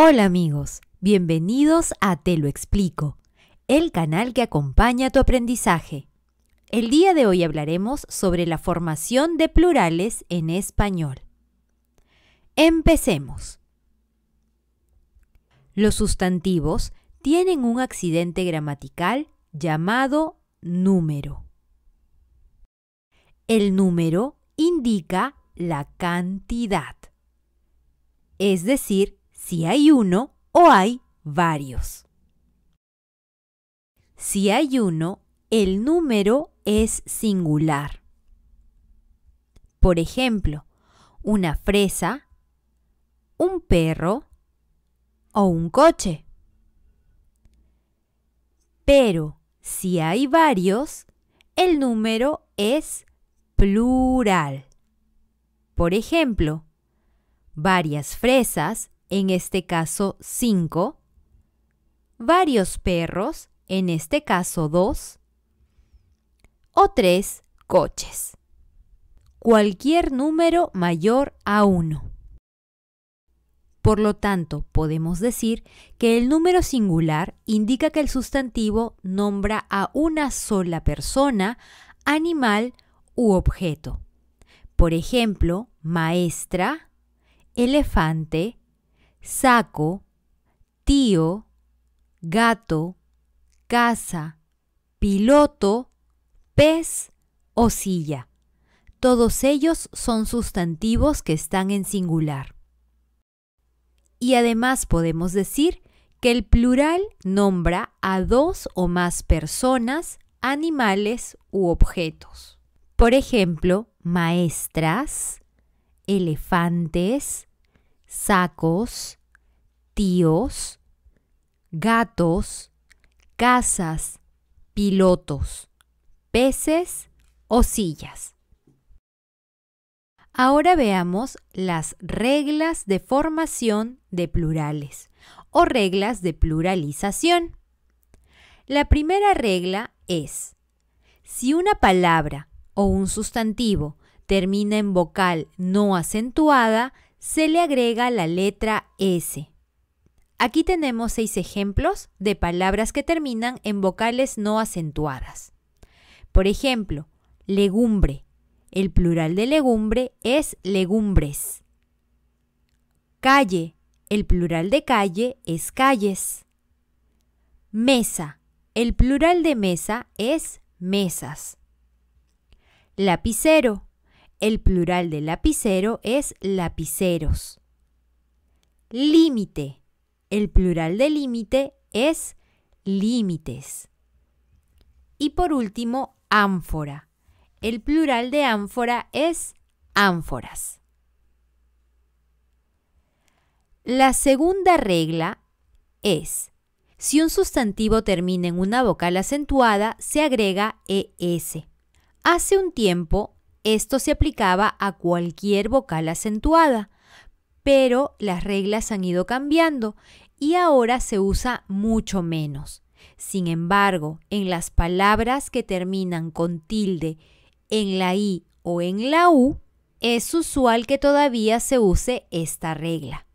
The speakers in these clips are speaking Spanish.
Hola amigos, bienvenidos a Te lo explico, el canal que acompaña tu aprendizaje. El día de hoy hablaremos sobre la formación de plurales en español. Empecemos. Los sustantivos tienen un accidente gramatical llamado número. El número indica la cantidad, es decir, si hay uno o hay varios. Si hay uno, el número es singular. Por ejemplo, una fresa, un perro o un coche. Pero si hay varios, el número es plural. Por ejemplo, varias fresas, en este caso 5, varios perros, en este caso 2, o tres coches. Cualquier número mayor a 1. Por lo tanto, podemos decir que el número singular indica que el sustantivo nombra a una sola persona, animal u objeto. Por ejemplo, maestra, elefante, saco, tío, gato, casa, piloto, pez o silla. Todos ellos son sustantivos que están en singular. Y además podemos decir que el plural nombra a dos o más personas, animales u objetos. Por ejemplo, maestras, elefantes, sacos, tíos, gatos, casas, pilotos, peces o sillas. Ahora veamos las reglas de formación de plurales o reglas de pluralización. La primera regla es, si una palabra o un sustantivo termina en vocal no acentuada, se le agrega la letra S. Aquí tenemos seis ejemplos de palabras que terminan en vocales no acentuadas. Por ejemplo, legumbre. El plural de legumbre es legumbres. Calle. El plural de calle es calles. Mesa. El plural de mesa es mesas. Lapicero. El plural de lapicero es lapiceros. Límite. El plural de límite es límites. Y por último, ánfora. El plural de ánfora es ánforas. La segunda regla es, si un sustantivo termina en una vocal acentuada, se agrega ES. Hace un tiempo esto se aplicaba a cualquier vocal acentuada, pero las reglas han ido cambiando y ahora se usa mucho menos. Sin embargo, en las palabras que terminan con tilde en la I o en la U, es usual que todavía se use esta regla.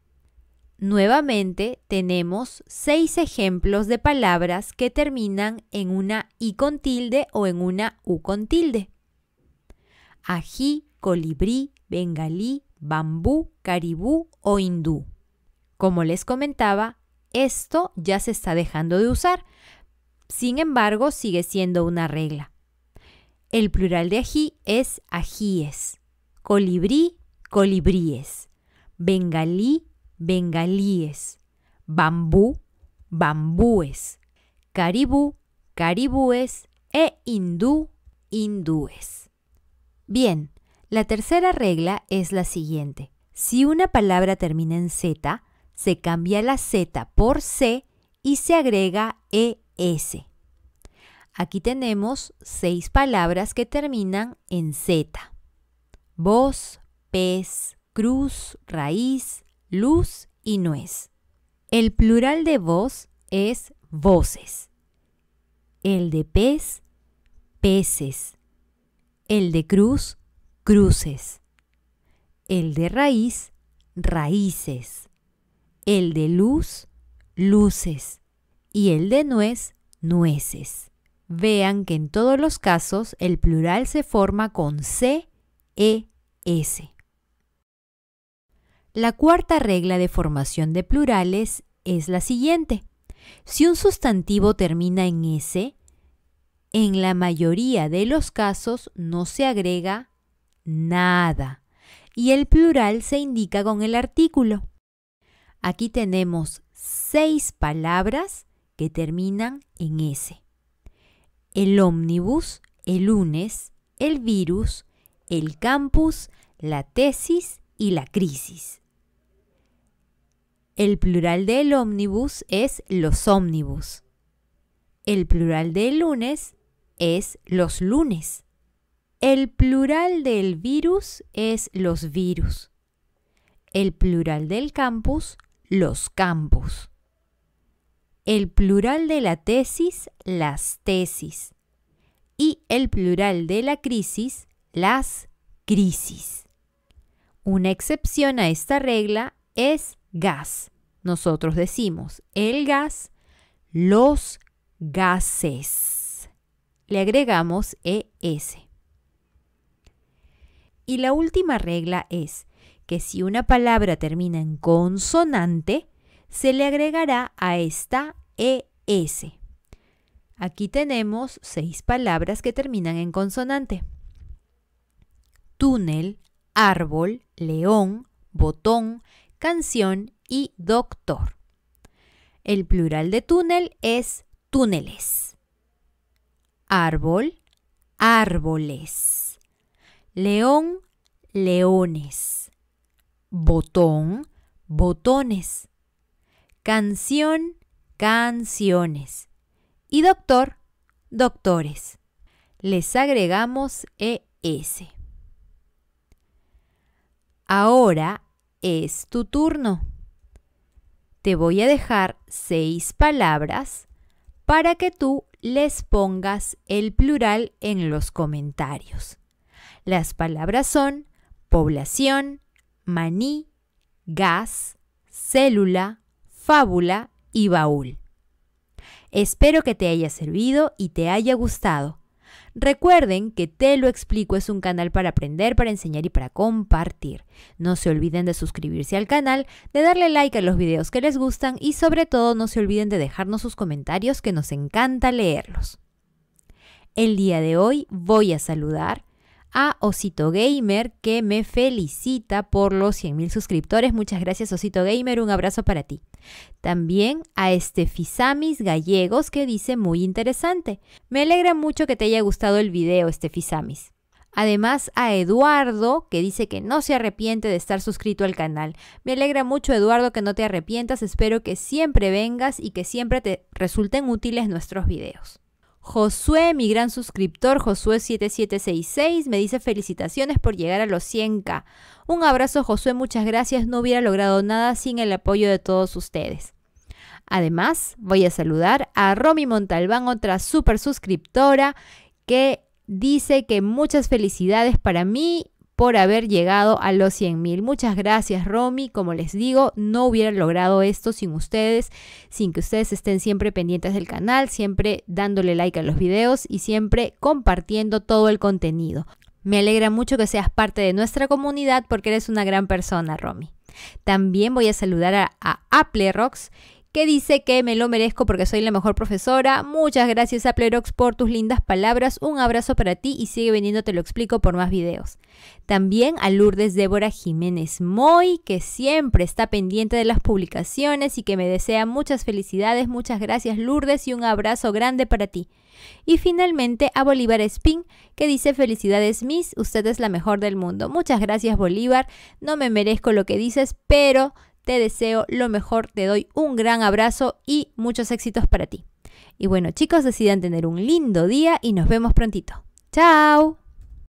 Nuevamente tenemos seis ejemplos de palabras que terminan en una I con tilde o en una U con tilde. Ají, colibrí, bengalí, bambú, caribú o hindú. Como les comentaba, esto ya se está dejando de usar. Sin embargo, sigue siendo una regla. El plural de ají es ajíes, colibrí, colibríes, bengalí, bengalíes, bambú, bambúes, caribú, caribúes e hindú, hindúes. Bien, la tercera regla es la siguiente. Si una palabra termina en Z, se cambia la Z por C y se agrega ES. Aquí tenemos seis palabras que terminan en Z. Voz, pez, cruz, raíz, luz y nuez. El plural de voz es voces. El de pez, peces. El de cruz, cruces. El de raíz, raíces. el de luz, luces y el de nuez, nueces. Vean que en todos los casos el plural se forma con C, E, S. La cuarta regla de formación de plurales es la siguiente. Si un sustantivo termina en S, en la mayoría de los casos no se agrega nada y el plural se indica con el artículo. Aquí tenemos seis palabras que terminan en S. El ómnibus, el lunes, el virus, el campus, la tesis y la crisis. El plural del ómnibus es los ómnibus. El plural del lunes es los lunes. El plural del virus es los virus. El plural del campus, los campus. El plural de la tesis, las tesis. Y el plural de la crisis, las crisis. Una excepción a esta regla es gas. Nosotros decimos el gas, los gases. Le agregamos ES. Y la última regla es que si una palabra termina en consonante, se le agregará a esta ES. Aquí tenemos seis palabras que terminan en consonante. Túnel, árbol, león, botón, canción y doctor. El plural de túnel es túneles. Árbol, árboles. León, leones. Botón, botones canción, canciones. Y doctor, doctores. Les agregamos ES. Ahora es tu turno. Te voy a dejar seis palabras para que tú les pongas el plural en los comentarios. Las palabras son población, maní, gas, célula, fábula y baúl. Espero que te haya servido y te haya gustado. Recuerden que Te lo explico es un canal para aprender, para enseñar y para compartir. No se olviden de suscribirse al canal, de darle like a los videos que les gustan y sobre todo no se olviden de dejarnos sus comentarios que nos encanta leerlos. El día de hoy voy a saludar a Osito Gamer que me felicita por los 100.000 suscriptores. Muchas gracias Osito Gamer, un abrazo para ti. También a Estefisamis Gallegos que dice muy interesante. Me alegra mucho que te haya gustado el video Estefisamis. Además a Eduardo que dice que no se arrepiente de estar suscrito al canal. Me alegra mucho Eduardo que no te arrepientas, espero que siempre vengas y que siempre te resulten útiles nuestros videos. Josué, mi gran suscriptor, Josué7766, me dice felicitaciones por llegar a los 100k. Un abrazo Josué, muchas gracias, no hubiera logrado nada sin el apoyo de todos ustedes. Además, voy a saludar a Romy Montalbán, otra super suscriptora, que dice que muchas felicidades para mí por haber llegado a los 100.000. Muchas gracias, Romy. Como les digo, no hubiera logrado esto sin ustedes, sin que ustedes estén siempre pendientes del canal, siempre dándole like a los videos y siempre compartiendo todo el contenido. Me alegra mucho que seas parte de nuestra comunidad porque eres una gran persona, Romy. También voy a saludar a, a que dice que me lo merezco porque soy la mejor profesora. Muchas gracias Applerox por tus lindas palabras. Un abrazo para ti y sigue veniendo, te lo explico por más videos. También a Lourdes Débora Jiménez Moy, que siempre está pendiente de las publicaciones y que me desea muchas felicidades. Muchas gracias Lourdes y un abrazo grande para ti. Y finalmente a Bolívar Spin, que dice felicidades Miss, usted es la mejor del mundo. Muchas gracias Bolívar, no me merezco lo que dices, pero te deseo lo mejor, te doy un gran abrazo y muchos éxitos para ti. Y bueno chicos, decidan tener un lindo día y nos vemos prontito. ¡Chao!